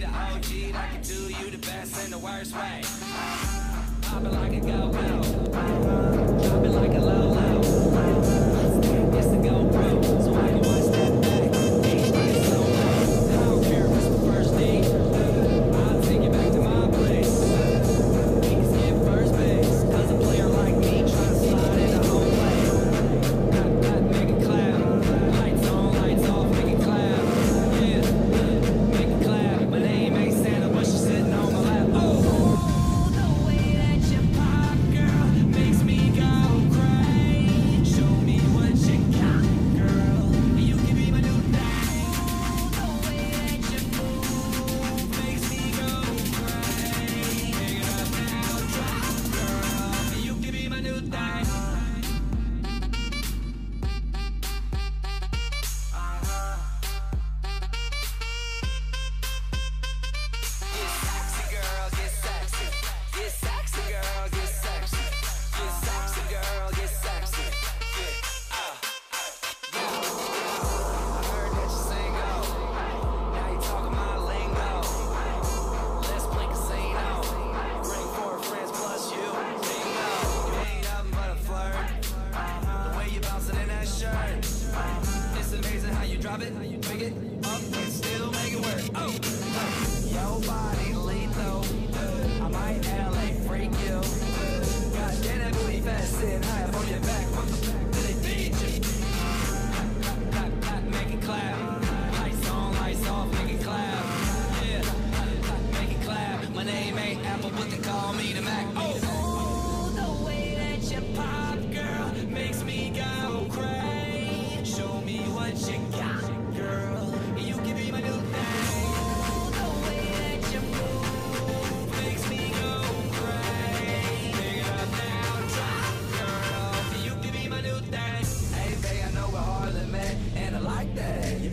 the OG I can do you the best in the worst way. Pop it like a go-go Drop it like drop it, pick it up, and still make it work. Oh.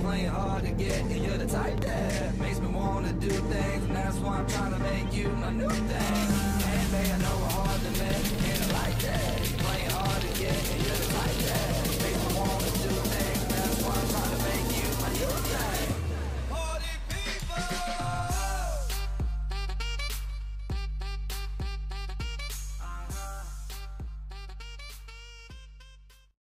playing hard to get And you're the type that makes me wanna do things And that's why I'm trying to make you my new thing.